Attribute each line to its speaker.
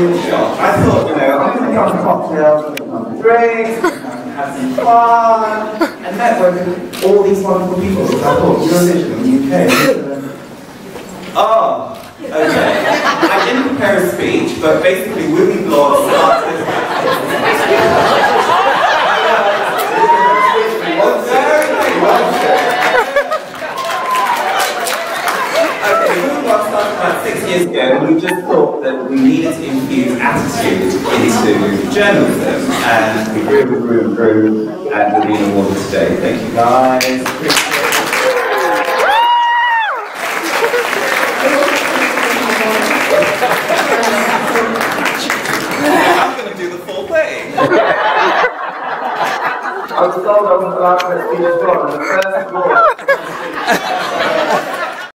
Speaker 1: I thought, you know, I'm going to have cocktails with some drink, have some fun, and network with all these wonderful people. So I thought Eurovision in the UK. Oh, okay. I didn't prepare a speech, but basically wiwibloggs started six years ago, and we just thought that we needed to infuse attitude into journalism, and we grew and grew and grew, and we're being awarded today. Thank you guys. I'm going to do the full thing. I was told I was allowed to speak as well, the first